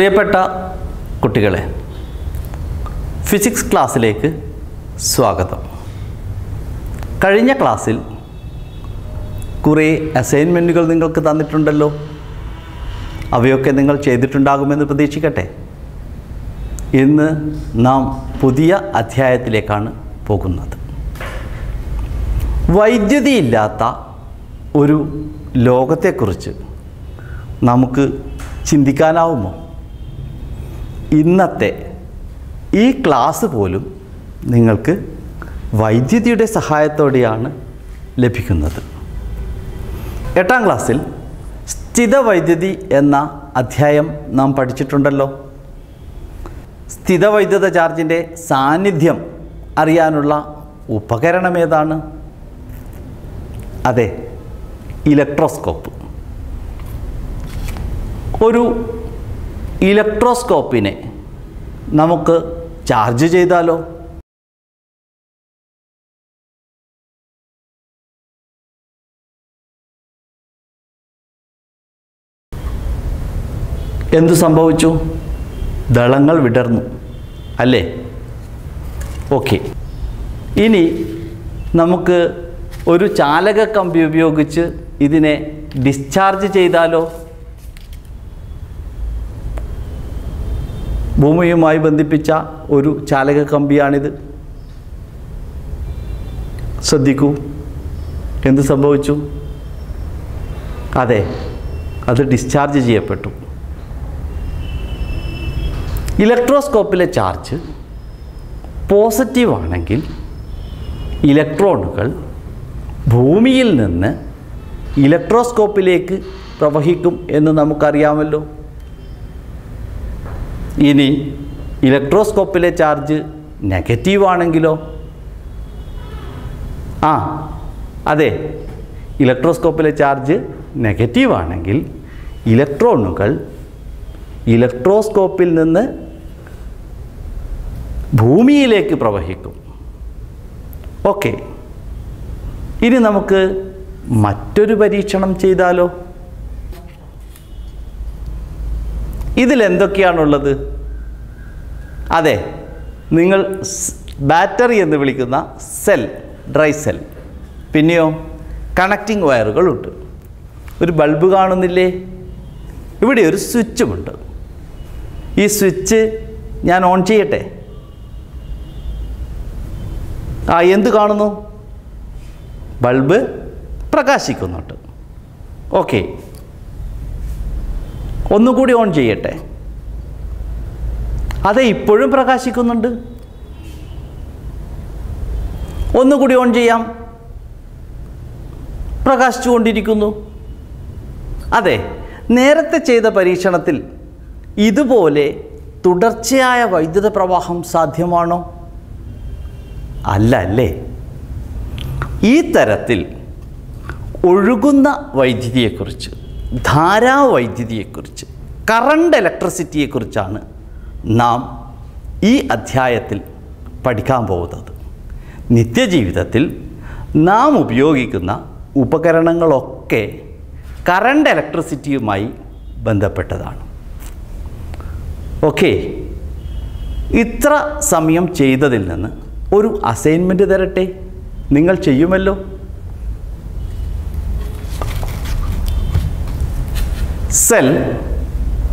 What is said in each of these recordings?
പ്രിയപ്പെട്ട കുട്ടികളെ ഫിസിക്സ് ക്ലാസ്സിലേക്ക് സ്വാഗതം. കഴിഞ്ഞ ക്ലാസ്സിൽ കുറേ അസൈൻമെന്റുകൾ നിങ്ങൾക്ക് തന്നിട്ടുണ്ടല്ലോ. അവയൊക്കെ നിങ്ങൾ ചെയ്തിട്ടുണ്ടാകുമെന്ന് പ്രതീക്ഷിക്കട്ടെ. ഇന്ന് നാം പുതിയ അധ്യായത്തിലേക്കാണ് പോകുന്നത്. വൈദ്യുതി ഇല്ലാത്ത ഒരു ലോകത്തെക്കുറിച്ച് നമുക്ക് ചിന്തിക്കാനാവുമോ? ഇന്നത്തെ ഈ ക്ലാസ് പോലും നിങ്ങൾക്ക് വൈദ്യുതിയുടെ സഹായത്തോടെയാണ് ലഭിക്കുന്നത്. എട്ടാം ക്ലാസ്സിൽ സ്ഥിതവൈദ്യുതി എന്ന അധ്യായം നാം പഠിച്ചിട്ടുണ്ടല്ലോ. സ്ഥിതവൈദ്യുത ചാർജിന്റെ സാന്നിധ്യം അറിയാനുള്ള ഉപകരണം ഏതാണ്? അതെ ഇലക്ട്രോസ്കോപ്പ്. ഒരു ഇലക്ട്രോസ്കോപ്പിനെ നമുക്ക് ചാർജ് ചെയ്താലോ? എന്തു സംഭവിച്ചു? ദളങ്ങൾ വിടർന്നു. അല്ലേ? ഓക്കെ. ഇനി നമുക്ക് ഒരു ചാലക കമ്പി ഉപയോഗിച്ച് ഇതിനെ ഡിസ്ചാർജ് ചെയ്താലോ? ഭൂമിയുമായി ബന്ധിപ്പിച്ച ഒരു ചാലക കമ്പിയാണിത്. ശ്രദ്ധിക്കൂ. എന്ത് സംഭവിച്ചു? അതെ അത് ഡിസ്ചാർജ് ചെയ്യപ്പെട്ടു. ഇലക്ട്രോസ്കോപ്പിലെ ചാർജ് പോസിറ്റീവ് ആണെങ്കിൽ ഇലക്ട്രോണുകൾ ഭൂമിയിൽ നിന്ന് ഇലക്ട്രോസ്കോപ്പിലേക്ക് പ്രവഹിക്കും എന്ന് നമുക്കറിയാമല്ലോ. ഇനി ഇലക്ട്രോസ്കോപ്പിലെ ചാർജ് നെഗറ്റീവ് ആണെങ്കിലോ ആ അതെ. ഇലക്ട്രോസ്കോപ്പിലെ ചാർജ് നെഗറ്റീവ് ആണെങ്കിൽ ഇലക്ട്രോണുകൾ ഇലക്ട്രോസ്കോപ്പിൽ നിന്ന് ഭൂമിയിലേക്ക് പ്രവഹിക്കും. ഓക്കെ. ഇനി നമുക്ക് മറ്റൊരു പരീക്ഷണം ചെയ്താലോ? ഇതിലെന്തൊക്കെയാണുള്ളത്? അതെ നിങ്ങൾ ബാറ്ററി എന്ന് വിളിക്കുന്ന സെൽ ഡ്രൈ സെൽ. പിന്നെയോ കണക്റ്റിംഗ് വയറുകളുണ്ട്. ഒരു ബൾബ് കാണുന്നില്ലേ? ഇവിടെ ഒരു സ്വിച്ചുമുണ്ട്. ഈ സ്വിച്ച് ഞാൻ ഓൺ ചെയ്യട്ടെ? ആ എന്ത് കാണുന്നു? ബൾബ് പ്രകാശിക്കുന്നുണ്ട്. ഓക്കെ. ഒന്നുകൂടി ഓൺ ചെയ്യട്ടെ? അതെ ഇപ്പോഴും പ്രകാശിക്കുന്നുണ്ട്. ഒന്നുകൂടി ഓൺ ചെയ്യാം. പ്രകാശിച്ചുകൊണ്ടിരിക്കുന്നു. അതെ നേരത്തെ ചെയ്ത പരീക്ഷണത്തിൽ ഇതുപോലെ തുടർച്ചയായ വൈദ്യുത പ്രവാഹം സാധ്യമാണോ? അല്ല അല്ലേ? ഈ തരത്തിൽ ഒഴുകുന്ന വൈദ്യുതിയെക്കുറിച്ച് ധാരാവൈദ്യുതിയെക്കുറിച്ച് കറണ്ട് ഇലക്ട്രിസിറ്റിയെക്കുറിച്ചാണ് നാം ഈ അധ്യായത്തിൽ പഠിക്കാൻ പോകുന്നത്. നിത്യജീവിതത്തിൽ നാം ഉപയോഗിക്കുന്ന ഉപകരണങ്ങളൊക്കെ കറണ്ട് ഇലക്ട്രിസിറ്റിയുമായി ബന്ധപ്പെട്ടതാണ്. ഓക്കെ ഇത്ര സമയം ചെയ്തതിൽ നിന്ന് ഒരു അസൈൻമെന്റ് തരട്ടെ? നിങ്ങൾ ചെയ്യുമല്ലോ. Cell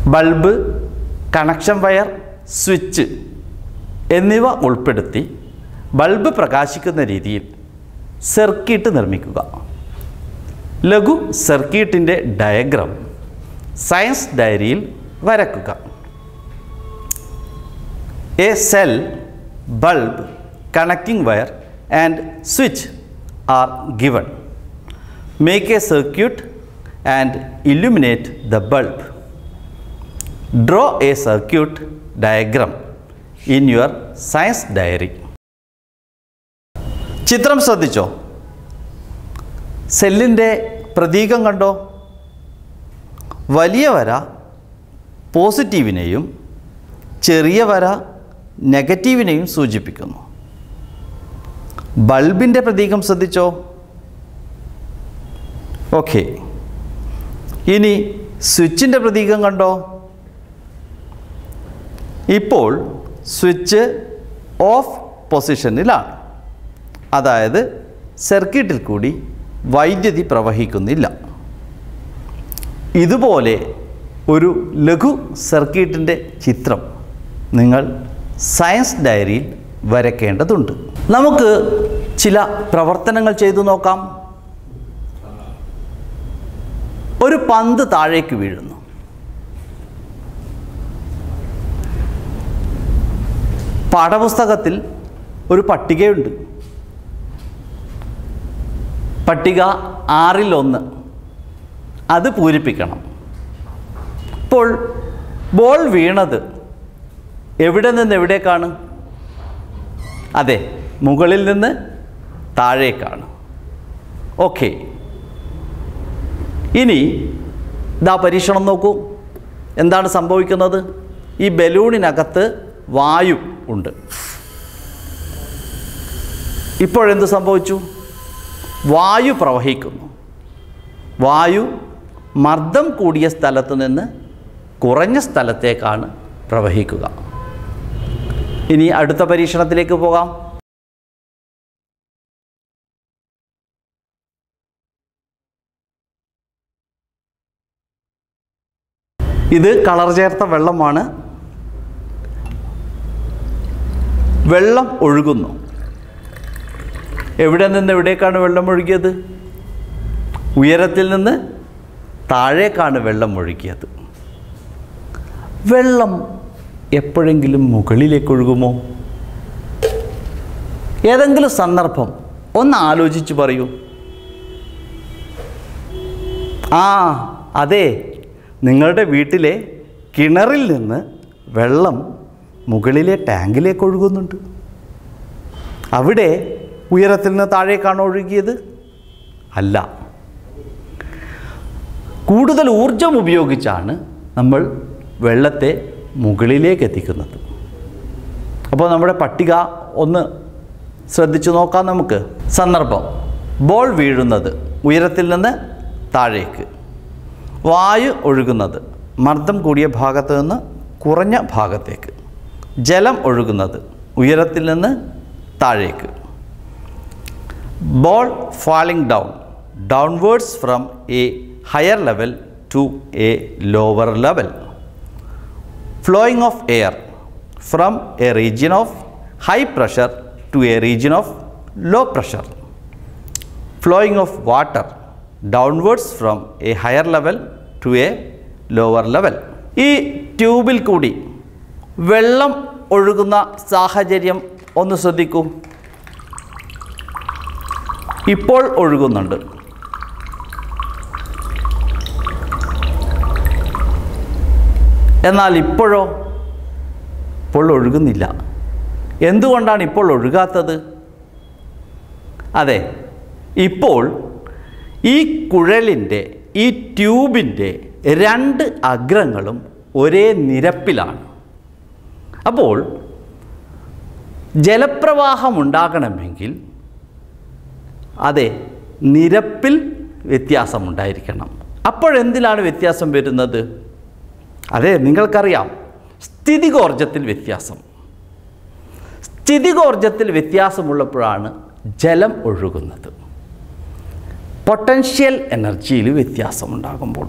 bulb connection wire switch എന്നിവ ഉൾപ്പെടുത്തി ബൾബ് പ്രകാശിക്കുന്ന രീതിയിൽ സർക്യൂട്ട് നിർമ്മിക്കുക. ലഘു സർക്യൂട്ടിന്റെ ഡയഗ്രം സയൻസ് ഡയറിയിൽ വരക്കുക. A cell bulb connecting wire and switch are given. Make a circuit and illuminate the bulb. Draw a circuit diagram in your science diary ചിത്രം ശ്രദ്ധിച്ചോ? സെല്ലിന്റെ പ്രതീകം കണ്ടോ? വലിയ വര പോസിറ്റീവിനെയും ചെറിയ വര നെഗറ്റീവിനെയും സൂചിപ്പിക്കുന്നു. ബൾബിന്റെ പ്രതീകം ശ്രദ്ധിച്ചോ? ഓക്കെ. ഇനി സ്വിച്ചിന്റെ പ്രതീകം കണ്ടോ? ഇപ്പോൾ സ്വിച്ച് ഓഫ് പൊസിഷനിലാണ്. അതായത് സർക്യൂട്ടിൽ കൂടി വൈദ്യുതി പ്രവഹിക്കുന്നില്ല. ഇതുപോലെ ഒരു ലഘു സർക്യൂട്ടിന്റെ ചിത്രം നിങ്ങൾ സയൻസ് ഡയറിയിൽ വരയ്ക്കേണ്ടതുണ്ട്. നമുക്ക് ചില പ്രവർത്തനങ്ങൾ ചെയ്തു നോക്കാം. ഒരു പന്ത് താഴേക്ക് വീഴുന്നു. പാഠപുസ്തകത്തിൽ ഒരു പട്ടികയുണ്ട്. പട്ടിക ആറിൽ ഒന്ന് അത് പൂരിപ്പിക്കണം. ഇപ്പോൾ ബോൾ വീണത് എവിടെ നിന്ന് എവിടേക്കാണ്? അതെ മുകളിൽ നിന്ന് താഴേക്കാണ്. ഓക്കെ. ഇനി ഇതാ പരീക്ഷണം നോക്കൂ. എന്താണ് സംഭവിക്കുന്നത്? ഈ ബലൂണിനകത്ത് വായു ഉണ്ട്. ഇപ്പോഴെന്ത് സംഭവിച്ചു? വായു പ്രവഹിക്കുന്നു. വായു മർദ്ദം കൂടിയ സ്ഥലത്ത് നിന്ന് കുറഞ്ഞ സ്ഥലത്തേക്കാണ് പ്രവഹിക്കുക. ഇനി അടുത്ത പരീക്ഷണത്തിലേക്ക് പോകാം. ഇത് കളർ ചേർത്ത വെള്ളമാണ്. വെള്ളം ഒഴുകുന്നു. എവിടെ നിന്ന് എവിടേക്കാണ് വെള്ളം ഒഴുകിയത്? ഉയരത്തിൽ നിന്ന് താഴേക്കാണ് വെള്ളം ഒഴുകിയത്. വെള്ളം എപ്പോഴെങ്കിലും മുകളിലേക്ക് ഒഴുകുമോ? ഏതെങ്കിലും സന്ദർഭം ഒന്ന് ആലോചിച്ച് പറയൂ. ആ അതെ. നിങ്ങളുടെ വീട്ടിലെ കിണറിൽ നിന്ന് വെള്ളം മുകളിലെ ടാങ്കിലേക്ക് ഒഴുകുന്നുണ്ട്. അവിടെ ഉയരത്തിൽ നിന്ന് താഴേക്കാണ് ഒഴുകിയത്. അല്ല. കൂടുതൽ ഊർജം ഉപയോഗിച്ചാണ് നമ്മൾ വെള്ളത്തെ മുകളിലേക്ക് എത്തിക്കുന്നത്. അപ്പോൾ നമ്മുടെ പട്ടിക ഒന്ന് ശ്രദ്ധിച്ചു നോക്കാം നമുക്ക്. സന്ദർഭം. ബോൾ വീഴുന്നത് ഉയരത്തിൽ നിന്ന് താഴേക്ക്. വായു ഒഴുകുന്നത് മർദ്ദം കൂടിയ ഭാഗത്ത് നിന്ന് കുറഞ്ഞ ഭാഗത്തേക്ക്. ജലം ഒഴുകുന്നത് ഉയരത്തിൽ നിന്ന് താഴേക്ക്. Ball falling down downwards from a higher level to a lower level flowing of air from a region of high pressure to a region of low pressure flowing of water downwards from a higher level to a lower level ഈ ട്യൂബിൽ കൂടി വെള്ളം ഒഴുകുന്ന സാഹചര്യം ഒന്ന് ശ്രദ്ധിക്കൂ. ഇപ്പോൾ ഒഴുകുന്നുണ്ട്. എന്നാൽ ഇപ്പോഴോ? ഇപ്പോൾ ഒഴുകുന്നില്ല. എന്തുകൊണ്ടാണ് ഇപ്പോൾ ഒഴുകാത്തത്? അതെ ഇപ്പോൾ ഈ കുഴലിന്റെ ഈ ട്യൂബിന്റെ രണ്ട് അഗ്രങ്ങളും ഒരേ നിരപ്പിലാണ്. അപ്പോൾ ജലപ്രവാഹം ഉണ്ടാകണമെങ്കിൽ അതെ നിരപ്പിൽ വ്യത്യാസമുണ്ടായിരിക്കണം. അപ്പോഴെന്തിലാണ് വ്യത്യാസം വരുന്നത്? അതെ നിങ്ങൾക്കറിയാം. സ്ഥിതികോർജത്തിൽ വ്യത്യാസം. സ്ഥിതികോർജത്തിൽ വ്യത്യാസമുള്ളപ്പോഴാണ് ജലം ഒഴുകുന്നത്. പൊട്ടൻഷ്യൽ എനർജിയിൽ വ്യത്യാസമുണ്ടാകുമ്പോൾ.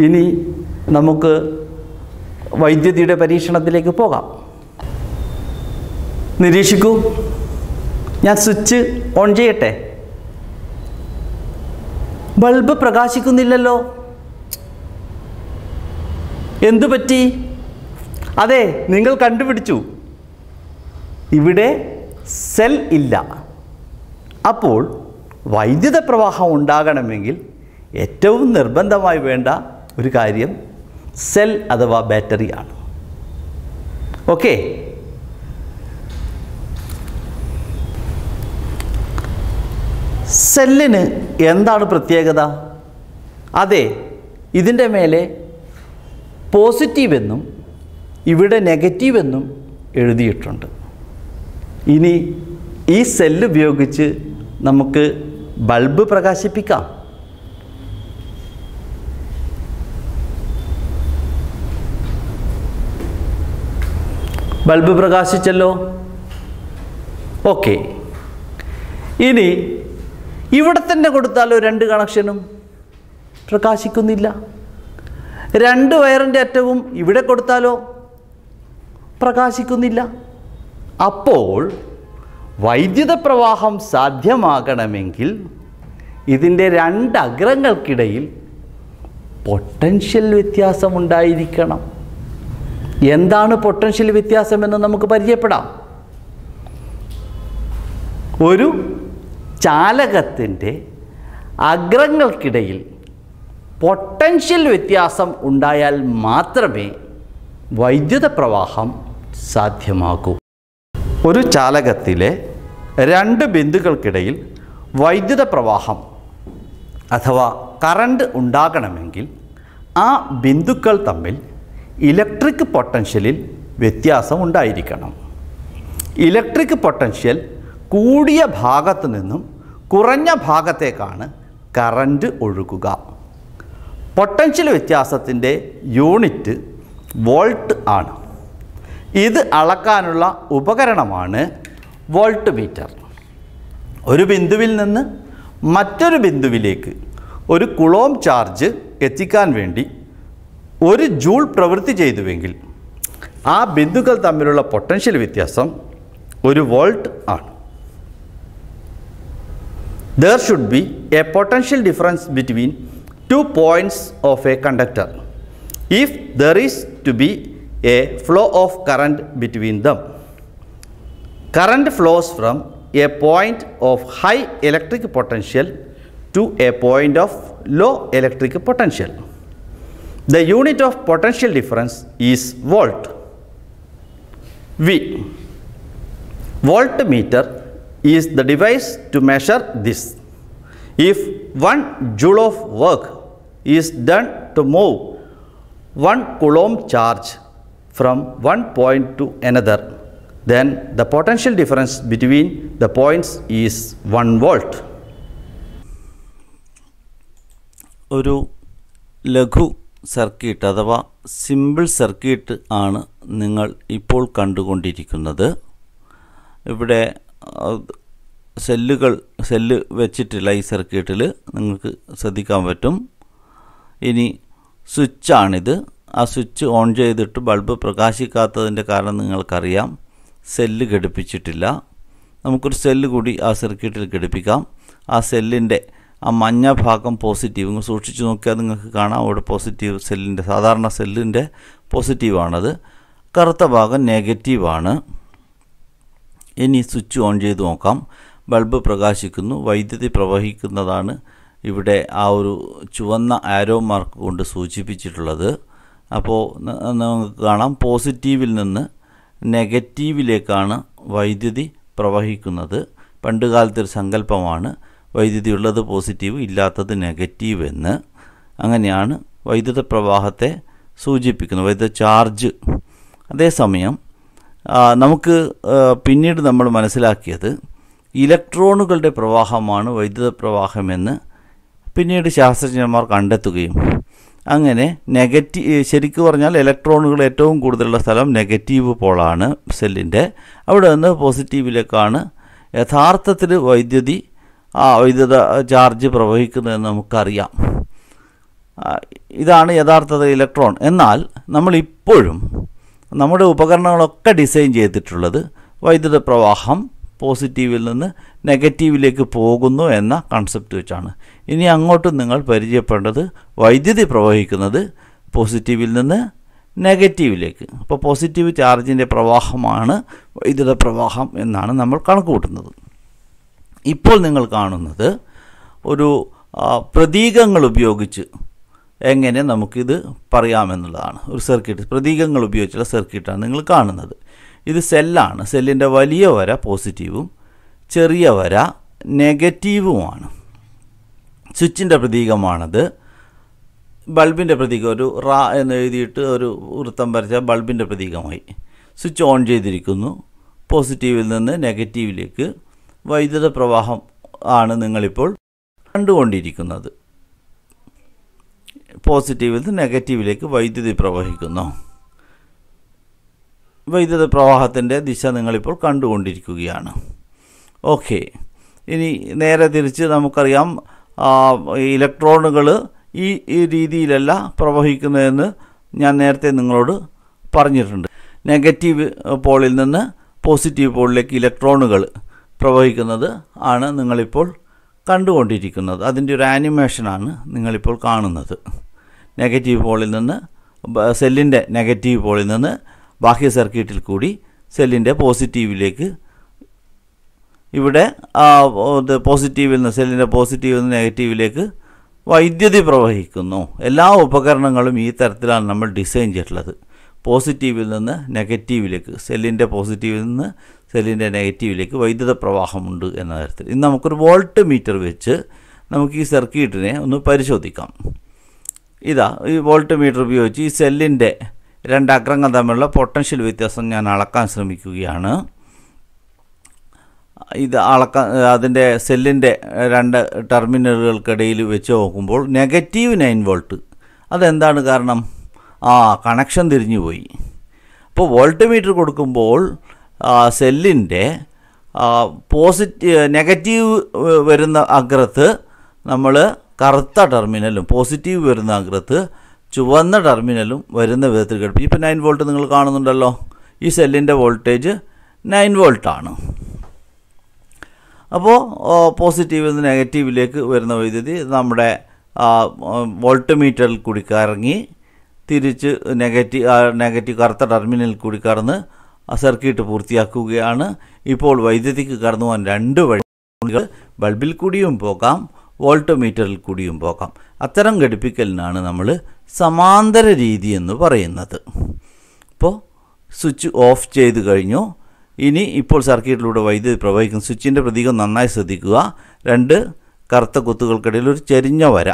ഇനി നമുക്ക് വൈദ്യുതിയുടെ പരീക്ഷണത്തിലേക്ക് പോകാം. നിരീക്ഷിക്കൂ. ഞാൻ സ്വിച്ച് ഓൺ ചെയ്യട്ടെ? ബൾബ് പ്രകാശിക്കുന്നില്ലല്ലോ. എന്തു പറ്റി? അതെ നിങ്ങൾ കണ്ടുപിടിച്ചു. ഇവിടെ സെൽ ഇല്ല. അപ്പോൾ വൈദ്യുത പ്രവാഹം ഉണ്ടാകണമെങ്കിൽ ഏറ്റവും നിർബന്ധമായി വേണ്ട ഒരു കാര്യം സെൽ അഥവാ ബാറ്ററിയാണ് ഓക്കെ? സെല്ലിന് എന്താണ് പ്രത്യേകത? അതെ ഇതിന്റെ മേലെ പോസിറ്റീവ് എന്നും ഇവിടെ നെഗറ്റീവ് എന്നും എഴുതിയിട്ടുണ്ട്. ഇനി ഈ സെല്ല് ഉപയോഗിച്ച് നമുക്ക് ബൾബ് പ്രകാശിപ്പിക്കാം. ബൾബ് പ്രകാശിച്ചല്ലോ? ഓക്കെ. ഇനി ഇവിടെ തന്നെ കൊടുത്താലോ രണ്ട് കണക്ഷനും? പ്രകാശിക്കുന്നില്ല. രണ്ട് വയറിന്റെ അറ്റവും ഇവിടെ കൊടുത്താലോ? പ്രകാശിക്കുന്നില്ല. അപ്പോൾ വൈദ്യുത പ്രവാഹം സാധ്യമാകണമെങ്കിൽ ഇതിന്റെ രണ്ട് അഗ്രങ്ങൾക്കിടയിൽ പൊട്ടൻഷ്യൽ വ്യത്യാസമുണ്ടായിരിക്കണം. എന്താണ് പൊട്ടൻഷ്യൽ വ്യത്യാസം എന്ന് നമുക്ക് പരിചയപ്പെടാം. ഒരു ചാലകത്തിന്റെ അഗ്രങ്ങൾക്കിടയിൽ പൊട്ടൻഷ്യൽ വ്യത്യാസം ഉണ്ടായാൽ മാത്രമേ വൈദ്യുത പ്രവാഹം സാധ്യമാകൂ. ഒരു ചാലകത്തിലെ രണ്ട് ബിന്ദുക്കൾക്കിടയിൽ വൈദ്യുത പ്രവാഹം അഥവാ കറണ്ട് ഉണ്ടാകണമെങ്കിൽ ആ ബിന്ദുക്കൾ തമ്മിൽ ഇലക്ട്രിക് പൊട്ടൻഷ്യലിൽ വ്യത്യാസം ഉണ്ടായിരിക്കണം ഇലക്ട്രിക് പൊട്ടൻഷ്യൽ കൂടിയ ഭാഗത്തു നിന്നും കുറഞ്ഞ ഭാഗത്തേക്കാണ് കറന്റ് ഒഴുകുക. പൊട്ടൻഷ്യൽ വ്യത്യാസത്തിന്റെ യൂണിറ്റ് വോൾട്ട് ആണ്. ഇത് അളക്കാനുള്ള ഉപകരണമാണ് വോൾട്ട് മീറ്റർ. ഒരു ബിന്ദുവിൽ നിന്ന് മറ്റൊരു ബിന്ദുവിലേക്ക് ഒരു കുളോം ചാർജ് എത്തിക്കാൻ വേണ്ടി ഒരു ജൂൾ പ്രവൃത്തി ചെയ്തുവെങ്കിൽ ആ ബിന്ദുക്കൾ തമ്മിലുള്ള പൊട്ടൻഷ്യൽ വ്യത്യാസം ഒരു വോൾട്ട് ആണ് there should be a potential difference between two points of a conductor if there is to be a flow of current between them. Current flows from a point of high electric potential to a point of low electric potential. The unit of potential difference is volt. V. Voltmeter is the device to measure this. If one joule of work is done to move one coulomb charge from one point to another, then the potential difference between the points is 1 volt. ഒരു ലഘു circuit അഥവാ simple circuit ആണ് നിങ്ങൾ ഇപ്പോൾ കണ്ടുകൊണ്ടിരിക്കുന്നത്. ഇവിടെ സെല്ലുകൾ cell വെച്ചിട്ടില്ല ഈ സർക്യൂട്ടിൽ നിങ്ങൾക്ക് ശ്രദ്ധിക്കാൻ പറ്റും. ഇനി സ്വിച്ചാണിത് ആ സ്വിച്ച് ഓൺ ചെയ്തിട്ട് ബൾബ് പ്രകാശിക്കാത്തതിന്റെ കാരണം നിങ്ങൾക്കറിയാം. സെല്ല് ഘടിപ്പിച്ചിട്ടില്ല. നമുക്കൊരു സെല്ല് കൂടി ആ സർക്യൂട്ടിൽ ഘടിപ്പിക്കാം. ആ സെല്ലിന്റെ ആ മഞ്ഞ ഭാഗം പോസിറ്റീവ് നിങ്ങൾ സൂക്ഷിച്ച് നോക്കിയാൽ നിങ്ങൾക്ക് കാണാം അവിടെ പോസിറ്റീവ് സെല്ലിന്റെ സാധാരണ സെല്ലിന്റെ പോസിറ്റീവാണത് കറുത്ത ഭാഗം നെഗറ്റീവാണ് ഇനി സ്വിച്ച് ഓൺ ചെയ്ത് നോക്കാം. ബൾബ് പ്രകാശിക്കുന്നു വൈദ്യുതി പ്രവഹിക്കുന്നതാണ് ഇവിടെ ആ ഒരു ചുവന്ന ആരോ മാർക്ക് കൊണ്ട് സൂചിപ്പിച്ചിട്ടുള്ളത്. അപ്പോൾ നമുക്ക് കാണാം പോസിറ്റീവിൽ നിന്ന് നെഗറ്റീവിലേക്കാണ് വൈദ്യുതി പ്രവഹിക്കുന്നത്. പണ്ടുകാലത്തൊരു സങ്കല്പമാണ് വൈദ്യുതി ഉള്ളത് പോസിറ്റീവ് ഇല്ലാത്തത് നെഗറ്റീവ് എന്ന് അങ്ങനെയാണ് വൈദ്യുത പ്രവാഹത്തെ സൂചിപ്പിക്കുന്നത്. വൈദ്യുത ചാർജ്. അതേസമയം നമുക്ക് പിന്നീട് നമ്മൾ മനസ്സിലാക്കിയത് ഇലക്ട്രോണുകളുടെ പ്രവാഹമാണ് വൈദ്യുത പ്രവാഹമെന്ന് പിന്നീട് ശാസ്ത്രജ്ഞന്മാർ കണ്ടെത്തുകയും അങ്ങനെ നെഗറ്റീവ് ശരിക്കും പറഞ്ഞാൽ ഇലക്ട്രോണുകൾ ഏറ്റവും കൂടുതലുള്ള സ്ഥലം നെഗറ്റീവ് പോളാണ് സെല്ലിന്റെ. അവിടെ നിന്ന് പോസിറ്റീവിലേക്കാണ് യഥാർത്ഥത്തിൽ വൈദ്യുതി ആ വൈദ്യുത ചാർജ് പ്രവഹിക്കുന്നതെന്ന് നമുക്കറിയാം. ഇതാണ് യഥാർത്ഥത ഇലക്ട്രോൺ. എന്നാൽ നമ്മളിപ്പോഴും നമ്മുടെ ഉപകരണങ്ങളൊക്കെ ഡിസൈൻ ചെയ്തിട്ടുള്ളത് വൈദ്യുത പ്രവാഹം പോസിറ്റീവിൽ നിന്ന് നെഗറ്റീവിലേക്ക് പോകുന്നു എന്ന കൺസെപ്റ്റ് വെച്ചാണ്. ഇനി അങ്ങോട്ട് നിങ്ങൾ പരിചയപ്പെടേണ്ടത് വൈദ്യുതി പ്രവഹിക്കുന്നത് പോസിറ്റീവിൽ നിന്ന് നെഗറ്റീവിലേക്ക്. അപ്പോൾ പോസിറ്റീവ് ചാർജിന്റെ പ്രവാഹമാണ് വൈദ്യുത പ്രവാഹം എന്നാണ് നമ്മൾ കണക്ക് കൂട്ടുന്നത് ഇപ്പോൾ നിങ്ങൾ കാണുന്നത് ഒരു പ്രതീകങ്ങൾ ഉപയോഗിച്ച് എങ്ങനെ നമുക്കിത് പറയാമെന്നുള്ളതാണ്. ഒരു സർക്യൂട്ട് പ്രതീകങ്ങൾ ഉപയോഗിച്ചുള്ള സർക്യൂട്ടാണ് നിങ്ങൾ കാണുന്നത്. ഇത് സെല്ലാണ്. സെല്ലിന്റെ വലിയ വര പോസിറ്റീവും ചെറിയ വര നെഗറ്റീവുമാണ്. സ്വിച്ചിന്റെ പ്രതീകമാണത്. ബൾബിന്റെ പ്രതീകം ഒരു റാ എന്ന് എഴുതിയിട്ട് ഒരു വൃത്തം വരച്ച ബൾബിന്റെ പ്രതീകമായി. സ്വിച്ച് ഓൺ ചെയ്തിരിക്കുന്നു. പോസിറ്റീവിൽ നിന്ന് നെഗറ്റീവിലേക്ക് വൈദ്യുത പ്രവാഹം ആണ് നിങ്ങളിപ്പോൾ കണ്ടുകൊണ്ടിരിക്കുന്നത്. പോസിറ്റീവിൽ നിന്ന് നെഗറ്റീവിലേക്ക് വൈദ്യുതി പ്രവഹിക്കുന്നു. വൈദ്യുത പ്രവാഹത്തിന്റെ ദിശ നിങ്ങളിപ്പോൾ കണ്ടുകൊണ്ടിരിക്കുകയാണ്. ഓക്കെ ഇനി നേരെ തിരിച്ച് നമുക്കറിയാം ഇലക്ട്രോണുകൾ ഈ രീതിയിലല്ല പ്രവഹിക്കുന്നതെന്ന് ഞാൻ നേരത്തെ നിങ്ങളോട് പറഞ്ഞിട്ടുണ്ട്. നെഗറ്റീവ് പോളിൽ നിന്ന് പോസിറ്റീവ് പോളിലേക്ക് ഇലക്ട്രോണുകൾ പ്രവഹിക്കുന്നത് ആണ് നിങ്ങളിപ്പോൾ കണ്ടുകൊണ്ടിരിക്കുന്നത്. അതിന്റെ ഒരു ആനിമേഷനാണ് നിങ്ങളിപ്പോൾ കാണുന്നത്. നെഗറ്റീവ് പോളിൽ നിന്ന് സെല്ലിന്റെ നെഗറ്റീവ് പോളിൽ നിന്ന് ബാഹ്യ സർക്യൂട്ടിൽ കൂടി സെല്ലിന്റെ പോസിറ്റീവിലേക്ക് ഇവിടെ പോസിറ്റീവിൽ നിന്ന് സെല്ലിന്റെ പോസിറ്റീവിൽ നിന്ന് നെഗറ്റീവിലേക്ക് വൈദ്യുതി പ്രവഹിക്കുന്നു. എല്ലാ ഉപകരണങ്ങളും ഈ തരത്തിലാണ് നമ്മൾ ഡിസൈൻ ചെയ്തിട്ടുള്ളത്. പോസിറ്റീവിൽ നിന്ന് നെഗറ്റീവിലേക്ക് സെല്ലിന്റെ പോസിറ്റീവിൽ നിന്ന് സെല്ലിന്റെ നെഗറ്റീവിലേക്ക് വൈദ്യുത പ്രവാഹമുണ്ട് എന്ന തരത്തിൽ. ഇന്ന് നമുക്കൊരു വോൾട്ട് മീറ്റർ വെച്ച് നമുക്ക് ഈ സർക്യൂട്ടിനെ ഒന്ന് പരിശോധിക്കാം. ഇതാ ഈ വോൾട്ട് മീറ്റർ ഉപയോഗിച്ച് ഈ സെല്ലിന്റെ രണ്ട് അഗ്രങ്ങൾ തമ്മിലുള്ള പൊട്ടൻഷ്യൽ വ്യത്യാസം ഞാൻ അളക്കാൻ ശ്രമിക്കുകയാണ്. ഇത് അളക്കാൻ അതിന്റെ സെല്ലിന്റെ രണ്ട് ടെർമിനലുകൾക്കിടയിൽ വെച്ച് നോക്കുമ്പോൾ നെഗറ്റീവ് നയൻ വോൾട്ട്. അതെന്താണ് കാരണം? ആ കണക്ഷൻ തിരിഞ്ഞു പോയി അപ്പോൾ വോൾട്ട് മീറ്റർ കൊടുക്കുമ്പോൾ സെല്ലിന്റെ പോസിറ്റീവ് നെഗറ്റീവ് വരുന്ന അഗ്രത്ത് നമ്മൾ കറുത്ത ടെർമിനലും പോസിറ്റീവ് വരുന്ന അഗ്രത്ത് ചുവന്ന ടെർമിനലും വരുന്ന വിധത്തിൽ ഘടിപ്പിച്ചു ഇപ്പോൾ നയൻ വോൾട്ട് നിങ്ങൾ കാണുന്നുണ്ടല്ലോ. ഈ സെല്ലിന്റെ വോൾട്ടേജ് നയൻ വോൾട്ടാണ്. അപ്പോൾ പോസിറ്റീവിൽ നിന്ന് നെഗറ്റീവിലേക്ക് വരുന്ന വൈദ്യുതി നമ്മുടെ വോൾട്ട് മീറ്ററിൽ കൂടി കറങ്ങി തിരിച്ച് നെഗറ്റീവ് നെഗറ്റീവ് കറുത്ത ടെർമിനലിൽ കൂടി കടന്ന് ആ സർക്യൂട്ട് പൂർത്തിയാക്കുകയാണ്. ഇപ്പോൾ വൈദ്യുതിക്ക് കടന്നു പോകാൻ രണ്ട് വഴികൾ ബൾബിൽ കൂടിയും പോകാം വോൾട്ട് മീറ്ററിൽ കൂടിയും പോകാം. അത്തരം ഘടിപ്പിക്കലിനാണ് നമ്മൾ സമാന്തര രീതി എന്ന് പറയുന്നത്. ഇപ്പോൾ സ്വിച്ച് ഓഫ് ചെയ്ത് കഴിഞ്ഞു. ഇനി ഇപ്പോൾ സർക്യൂട്ടിലൂടെ വൈദ്യുതി പ്രവഹിക്കുന്ന. സ്വിച്ചിന്റെ പ്രതീകം നന്നായി ശ്രദ്ധിക്കുക. രണ്ട് കറുത്ത കുത്തുകൾക്കിടയിൽ ഒരു ചെരിഞ്ഞ വര.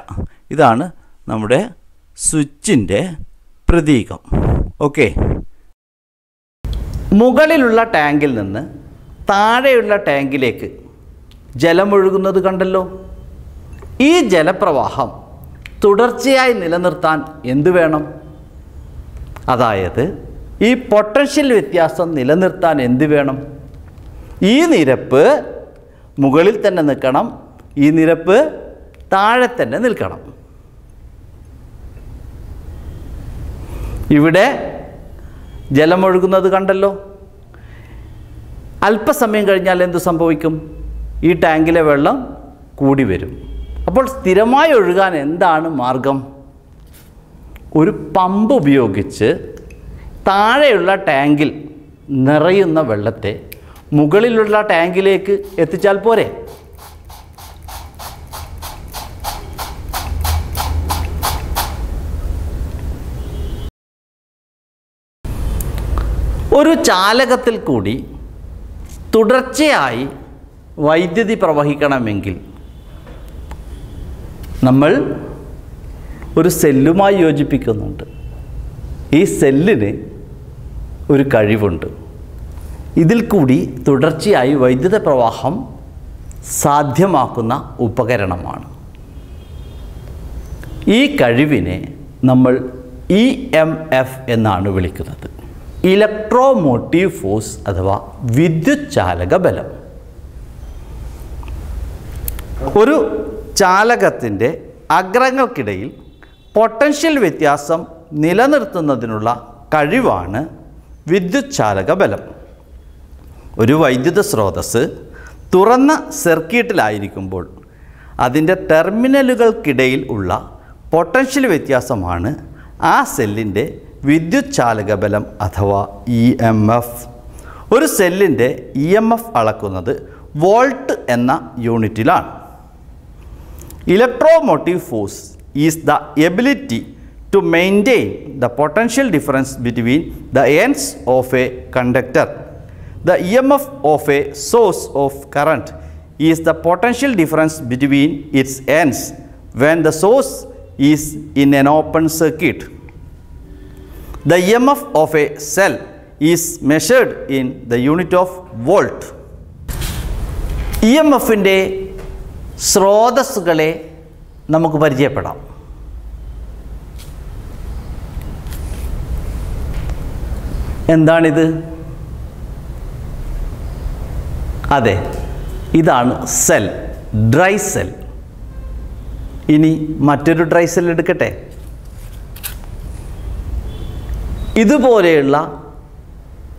ഇതാണ് നമ്മുടെ സ്വിച്ചിന്റെ പ്രതീകം. ഓക്കെ. മുകളിലുള്ള ടാങ്കിൽ നിന്ന് താഴെയുള്ള ടാങ്കിലേക്ക് ജലമൊഴുകുന്നത് കണ്ടല്ലോ. ഈ ജലപ്രവാഹം തുടർച്ചയായി നിലനിർത്താൻ എന്തു വേണം? അതായത് ഈ പൊട്ടൻഷ്യൽ വ്യത്യാസം നിലനിർത്താൻ എന്തു വേണം? ഈ നിരപ്പ് മുകളിൽ തന്നെ നിൽക്കണം ഈ നിരപ്പ് താഴെ തന്നെ നിൽക്കണം. ഇവിടെ ജലമൊഴുകുന്നത് കണ്ടല്ലോ. അല്പസമയം കഴിഞ്ഞാൽ എന്ത് സംഭവിക്കും? ഈ ടാങ്കിലെ വെള്ളം കൂടി വരും. അപ്പോൾ സ്ഥിരമായി ഒഴുകാൻ എന്താണ് മാർഗം? ഒരു പമ്പ് ഉപയോഗിച്ച് താഴെയുള്ള ടാങ്കിൽ നിറയുന്ന വെള്ളത്തെ മുകളിലുള്ള ടാങ്കിലേക്ക് എത്തിച്ചാൽ പോരെ ഒരു ചാലകത്തിൽ കൂടി തുടർച്ചയായി വൈദ്യുതി പ്രവഹിക്കണമെങ്കിൽ നമ്മൾ ഒരു സെല്ലുമായി യോജിപ്പിക്കുന്നുണ്ട്. ഈ സെല്ലിന് ഒരു കഴിവുണ്ട്. ഇതിൽ കൂടി തുടർച്ചയായി വൈദ്യുത പ്രവാഹം സാധ്യമാക്കുന്ന ഉപകരണമാണ്. ഈ കഴിവിനെ നമ്മൾ ഇ എം എഫ് എന്നാണ് വിളിക്കുന്നത്. ഇലക്ട്രോമോട്ടീവ് ഫോഴ്സ് അഥവാ വിദ്യുത് ചാലക ബലം. ഒരു ചാലകത്തിന്റെ അഗ്രങ്ങൾക്കിടയിൽ പൊട്ടൻഷ്യൽ വ്യത്യാസം നിലനിർത്തുന്നതിനുള്ള കഴിവാണ് വിദ്യുത് ചാലക ബലം. ഒരു വൈദ്യുത സ്രോതസ്സ് തുറന്ന സർക്യൂട്ടിലായിരിക്കുമ്പോൾ അതിന്റെ ടെർമിനലുകൾക്കിടയിൽ ഉള്ള പൊട്ടൻഷ്യൽ വ്യത്യാസമാണ് ആ സെല്ലിന്റെ വിദ്യുത് ചാലക ബലം അഥവാ ഇ എം എഫ് ഒരു സെല്ലിന്റെ ഇ എം എഫ് അളക്കുന്നത് വോൾട്ട് എന്ന യൂണിറ്റിലാണ്. Electromotive force is the ability to maintain the potential difference between the ends of a conductor. The E M F of a source of current is the potential difference between its ends when the source is in an open circuit. The EMF of a cell is measured in the unit of volt. E M എഫിന്റെ സ്രോതസ്സുകളെ നമുക്ക് പരിചയപ്പെടാം. എന്താണിത്? അതെ ഇതാണ് cell dry cell ഇനി മറ്റൊരു dry cell എടുക്കട്ടെ? ഇതുപോലെയുള്ള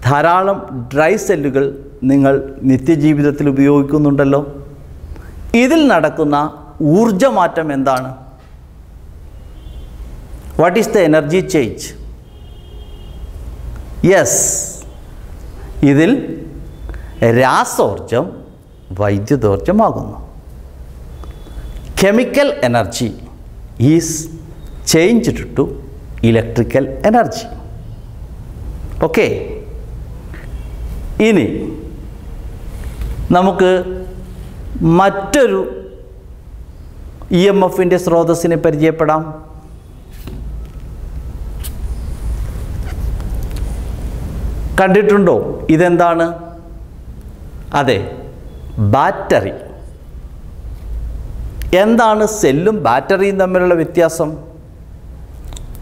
ധാരാളം ഡ്രൈ സെല്ലുകൾ നിങ്ങൾ നിത്യജീവിതത്തിൽ ഉപയോഗിക്കുന്നുണ്ടല്ലോ. ഇതിൽ നടക്കുന്ന ഊർജമാറ്റം എന്താണ്? What is the energy change yes ഇതിൽ രാസോർജം വൈദ്യുതോർജമാകുന്നു chemical energy is changed to electrical energy okay. ഇനി നമുക്ക് മറ്റൊരു ഇ എം എഫിന്റെ സ്രോതസ്സിനെ പരിചയപ്പെടാം. കണ്ടിട്ടുണ്ടോ? ഇതെന്താണ്? അതെ ബാറ്ററി. എന്താണ് സെല്ലും ബാറ്ററിയും തമ്മിലുള്ള വ്യത്യാസം?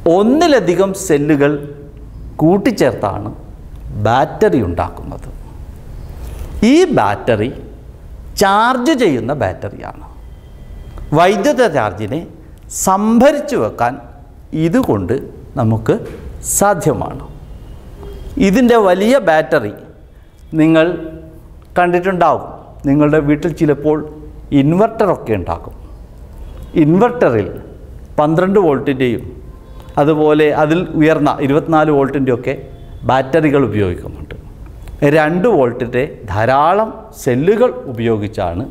ഒന്നിലധികം സെല്ലുകൾ കൂട്ടിച്ചേർത്താണ് ബാറ്ററി ഉണ്ടാക്കുന്നത്. ഈ ബാറ്ററി ചാർജ് ചെയ്യുന്ന ബാറ്ററിയാണ്. വൈദ്യുത ചാർജിനെ സംഭരിച്ചു വെക്കാൻ ഇതുകൊണ്ട് നമുക്ക് സാധ്യമാണ്. ഇതിന്റെ വലിയ ബാറ്ററി നിങ്ങൾ കണ്ടിട്ടുണ്ടാവും. നിങ്ങളുടെ വീട്ടിൽ ചിലപ്പോൾ ഇൻവെർട്ടറൊക്കെ ഉണ്ടാക്കും ഇൻവെർട്ടറിൽ പന്ത്രണ്ട് വോൾട്ടിന്റെയും അതുപോലെ അതിൽ ഉയർന്ന ഇരുപത്തിനാല് വോൾട്ടിന്റെയൊക്കെ ബാറ്ററികൾ ഉപയോഗിക്കുന്നുണ്ട്. രണ്ട് വോൾട്ടിന്റെ ധാരാളം സെല്ലുകൾ ഉപയോഗിച്ചാണ്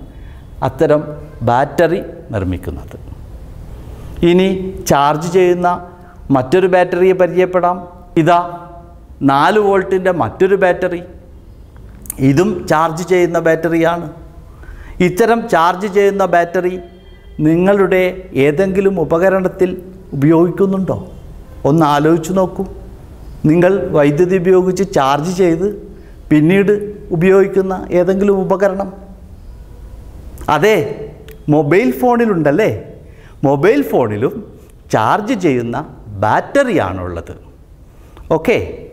അത്തരം ബാറ്ററി നിർമ്മിക്കുന്നത്. ഇനി ചാർജ് ചെയ്യുന്ന മറ്റൊരു ബാറ്ററിയെ പരിചയപ്പെടാം. ഇതാ നാല് വോൾട്ടിന്റെ മറ്റൊരു ബാറ്ററി. ഇതും ചാർജ് ചെയ്യുന്ന ബാറ്ററിയാണ്. ഇത്തരം ചാർജ് ചെയ്യുന്ന ബാറ്ററി നിങ്ങളുടെ ഏതെങ്കിലും ഉപകരണത്തിൽ ഉപയോഗിക്കുന്നുണ്ടോ? ഒന്ന് ആലോചിച്ച് നോക്കൂ. നിങ്ങൾ വൈദ്യുതി ഉപയോഗിച്ച് ചാർജ് ചെയ്ത് പിന്നീട് ഉപയോഗിക്കുന്ന ഏതെങ്കിലും ഉപകരണം? അതെ മൊബൈൽ ഫോണിലുണ്ടല്ലേ? മൊബൈൽ ഫോണിലും ചാർജ് ചെയ്യുന്ന ബാറ്ററിയാണുള്ളത്. ഓക്കെ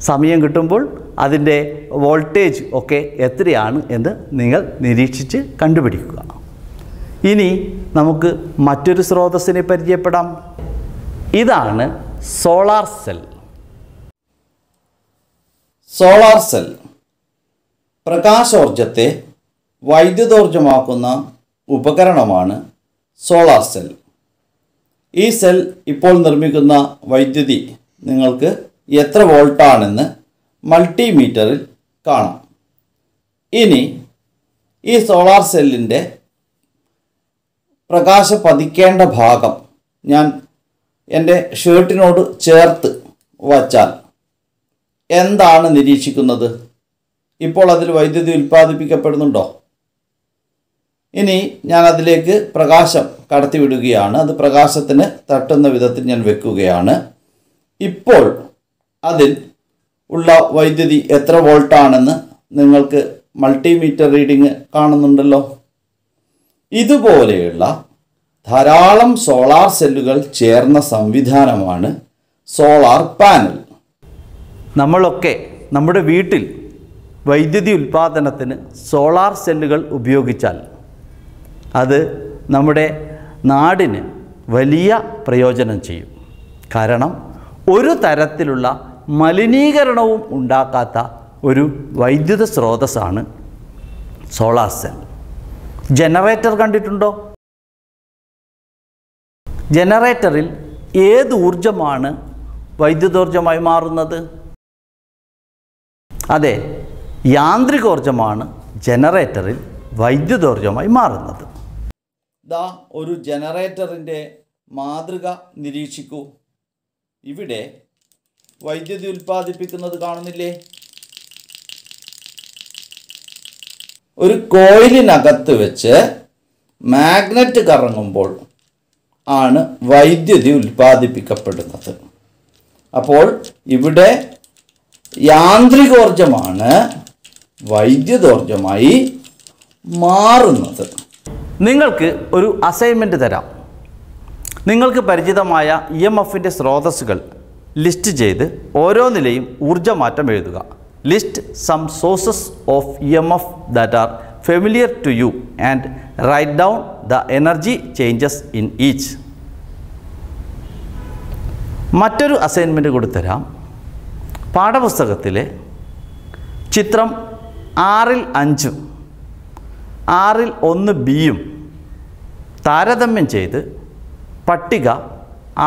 സമയം കിട്ടുമ്പോൾ അതിന്റെ വോൾട്ടേജ് ഒക്കെ എത്രയാണ് എന്ന് നിങ്ങൾ നിരീക്ഷിച്ച് കണ്ടുപിടിക്കുക. ഇനി നമുക്ക് മറ്റൊരു സ്രോതസ്സിനെ പരിചയപ്പെടാം. ഇതാണ് സോളാർ സെൽ. Solar cell. പ്രകാശോർജത്തെ വൈദ്യുതോർജമാക്കുന്ന ഉപകരണമാണ് സോളാർ സെൽ. ഈ സെൽ ഇപ്പോൾ നിർമ്മിക്കുന്ന വൈദ്യുതി നിങ്ങൾക്ക് എത്ര വോൾട്ടാണെന്ന് മൾട്ടിമീറ്ററിൽ കാണാം. ഇനി ഈ സോളാർ സെല്ലിന്റെ പ്രകാശ പതിക്കേണ്ട ഭാഗം ഞാൻ എന്റെ ഷർട്ടിനോട് ചേർത്ത് വച്ചാൽ എന്താണ് നിരീക്ഷിക്കുന്നത്? ഇപ്പോൾ അതിൽ വൈദ്യുതി ഉൽപ്പാദിപ്പിക്കപ്പെടുന്നുണ്ടോ? ഇനി ഞാൻ അതിലേക്ക് പ്രകാശം കടത്തിവിടുകയാണ്. അത് പ്രകാശത്തിന് തട്ടുന്ന വിധത്തിൽ ഞാൻ വെക്കുകയാണ്. ഇപ്പോൾ അതിൽ ഉള്ള വൈദ്യുതി എത്ര വോൾട്ടാണെന്ന് നിങ്ങൾക്ക് മൾട്ടിമീറ്റർ റീഡിങ് കാണുന്നുണ്ടല്ലോ. ഇതുപോലെയുള്ള ധാരാളം സോളാർ സെല്ലുകൾ ചേർന്ന സംവിധാനമാണ് സോളാർ പാനൽ. നമ്മളൊക്കെ നമ്മുടെ വീട്ടിൽ വൈദ്യുതി ഉൽപ്പാദനത്തിന് സോളാർ സെല്ലുകൾ ഉപയോഗിച്ചാൽ അത് നമ്മുടെ നാടിന് വലിയ പ്രയോജനം ചെയ്യും. കാരണം ഒരു തരത്തിലുള്ള മലിനീകരണവും ഉണ്ടാക്കാത്ത ഒരു വൈദ്യുത സ്രോതസ്സാണ് സോളാർ സെൽ. ജനറേറ്റർ കണ്ടിട്ടുണ്ടോ? ജനറേറ്ററിൽ ഏത് ഊർജമാണ് വൈദ്യുതോർജമായി മാറുന്നത്? അതെ യാന്ത്രികോർജമാണ് ജനറേറ്ററിൽ വൈദ്യുതോർജമായി മാറുന്നത്. ദാ ഒരു ജനറേറ്ററിന്റെ മാതൃക നിരീക്ഷിക്കൂ. ഇവിടെ വൈദ്യുതി ഉൽപ്പാദിപ്പിക്കുന്നത് കാണുന്നില്ലേ? ഒരു കോയിലിനകത്ത് വെച്ച് മാഗ്നറ്റ് കറങ്ങുമ്പോൾ ആണ് വൈദ്യുതി ഉൽപ്പാദിപ്പിക്കപ്പെടുന്നത്. അപ്പോൾ ഇവിടെ യാന്ത്രികോർജമാണ് വൈദ്യുതോർജമായി മാറുന്നത്. നിങ്ങൾക്ക് ഒരു അസൈൻമെന്റ് തരാം. നിങ്ങൾക്ക് പരിചിതമായ ഇ എം എഫിന്റെ സ്രോതസ്സുകൾ ലിസ്റ്റ് ചെയ്ത് ഓരോന്നിലെയും ഊർജമാറ്റം എഴുതുക. List some sources of E M F that are familiar to you and write down the energy changes in each മറ്റൊരു അസൈൻമെന്റ് കൊടുത്തരാം. തരാം പാഠപുസ്തകത്തിലെ ചിത്രം ആറിൽ അഞ്ചും ആറിൽ ഒന്ന് ബിയും താരതമ്യം ചെയ്ത് പട്ടിക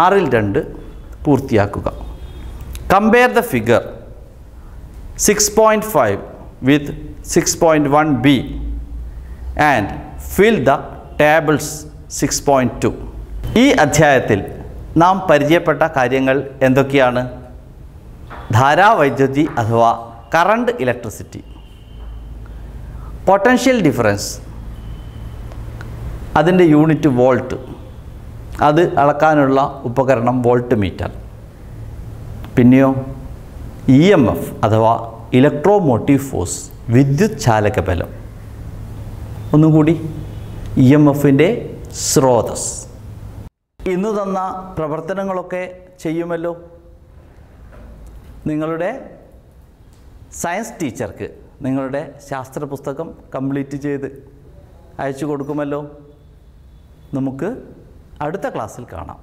ആറിൽ രണ്ട് പൂർത്തിയാക്കുക. Compare the figure six point five one B and fill the tables six point two ഈ അധ്യായത്തിൽ നാം പരിചയപ്പെട്ട കാര്യങ്ങൾ എന്തൊക്കെയാണ്? ധാരാവൈദ്യുതി അഥവാ കറണ്ട് ഇലക്ട്രിസിറ്റി പൊട്ടൻഷ്യൽ ഡിഫറൻസ് അതിന്റെ യൂണിറ്റ് വോൾട്ട് അത് അളക്കാനുള്ള ഉപകരണം വോൾട്ട് മീറ്റർ പിന്നെയോ ഇ എം എഫ് അഥവാ ഇലക്ട്രോമോട്ടീവ് ഫോഴ്സ് വിദ്യുത് ചാലക ബലം ഒന്നും കൂടി ഇ എം എഫിന്റെ സ്രോതസ്. ഇന്ന് തന്ന പ്രവർത്തനങ്ങളൊക്കെ ചെയ്യുമല്ലോ? നിങ്ങളുടെ സയൻസ് ടീച്ചർക്ക് നിങ്ങളുടെ ശാസ്ത്ര പുസ്തകം കംപ്ലീറ്റ് ചെയ്ത് അയച്ചു കൊടുക്കുമല്ലോ? നമുക്ക് അടുത്ത ക്ലാസ്സിൽ കാണാം.